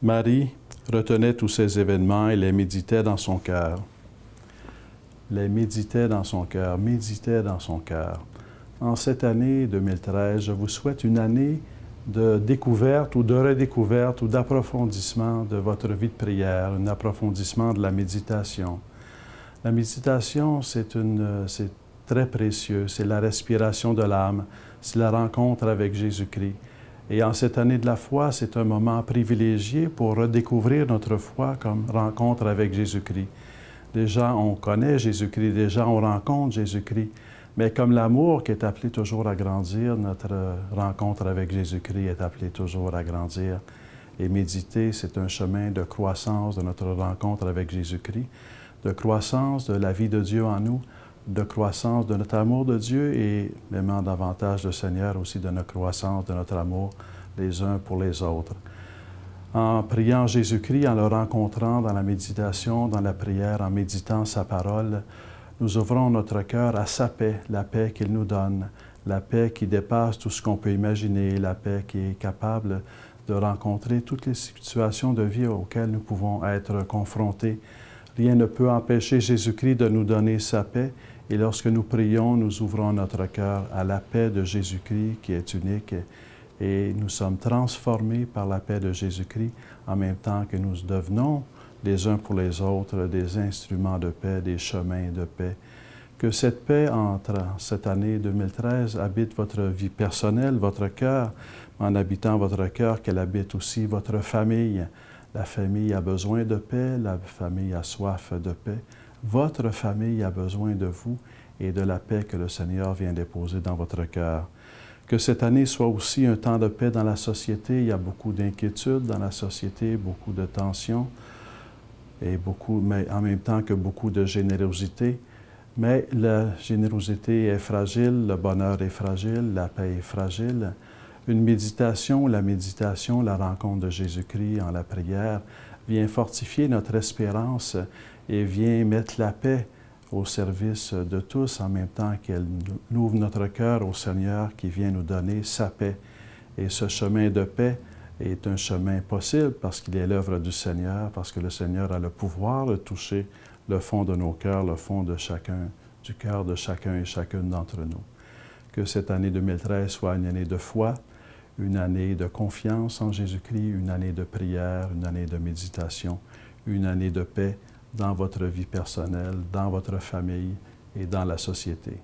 Marie retenait tous ces événements et les méditait dans son cœur. Les méditait dans son cœur, méditait dans son cœur. En cette année 2013, je vous souhaite une année de découverte ou de redécouverte ou d'approfondissement de votre vie de prière, un approfondissement de la méditation. La méditation, c'est très précieux, c'est la respiration de l'âme, c'est la rencontre avec Jésus-Christ. Et en cette année de la foi, c'est un moment privilégié pour redécouvrir notre foi comme rencontre avec Jésus-Christ. Déjà, on connaît Jésus-Christ, déjà, on rencontre Jésus-Christ. Mais comme l'amour qui est appelé toujours à grandir, notre rencontre avec Jésus-Christ est appelée toujours à grandir. Et méditer, c'est un chemin de croissance de notre rencontre avec Jésus-Christ, de croissance de la vie de Dieu en nous, de croissance de notre amour de Dieu et même davantage le Seigneur aussi de notre croissance, de notre amour les uns pour les autres. En priant Jésus-Christ, en le rencontrant dans la méditation, dans la prière, en méditant sa parole, nous ouvrons notre cœur à sa paix, la paix qu'il nous donne, la paix qui dépasse tout ce qu'on peut imaginer, la paix qui est capable de rencontrer toutes les situations de vie auxquelles nous pouvons être confrontés. Rien ne peut empêcher Jésus-Christ de nous donner sa paix et lorsque nous prions, nous ouvrons notre cœur à la paix de Jésus-Christ qui est unique et nous sommes transformés par la paix de Jésus-Christ en même temps que nous devenons les uns pour les autres des instruments de paix, des chemins de paix. Que cette paix entre cette année 2013 habite votre vie personnelle, votre cœur, en habitant votre cœur, qu'elle habite aussi votre famille. La famille a besoin de paix, la famille a soif de paix. Votre famille a besoin de vous et de la paix que le Seigneur vient déposer dans votre cœur. Que cette année soit aussi un temps de paix dans la société. Il y a beaucoup d'inquiétudes dans la société, beaucoup de tensions, et beaucoup, mais en même temps que beaucoup de générosité. Mais la générosité est fragile, le bonheur est fragile, la paix est fragile. Une méditation, la méditation, la rencontre de Jésus-Christ en la prière, vient fortifier notre espérance et vient mettre la paix au service de tous en même temps qu'elle ouvre notre cœur au Seigneur qui vient nous donner sa paix. Et ce chemin de paix est un chemin possible parce qu'il est l'œuvre du Seigneur, parce que le Seigneur a le pouvoir de toucher le fond de nos cœurs, le fond de chacun, du cœur de chacun et chacune d'entre nous. Que cette année 2013 soit une année de foi, une année de confiance en Jésus-Christ, une année de prière, une année de méditation, une année de paix dans votre vie personnelle, dans votre famille et dans la société.